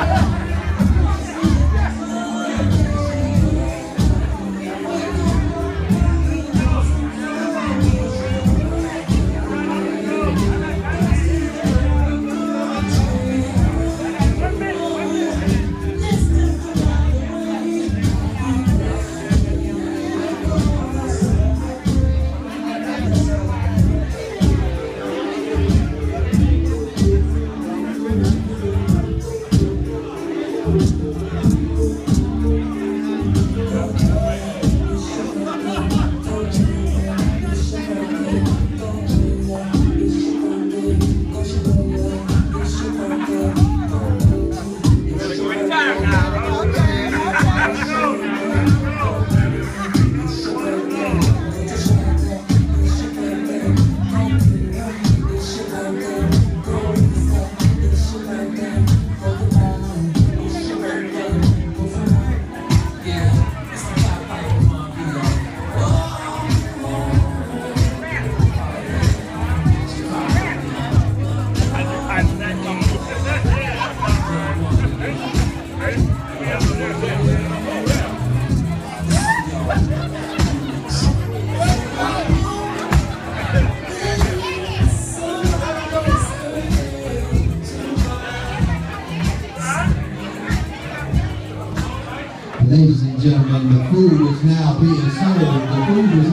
Yeah. Ladies and gentlemen, the food is now being served. The food is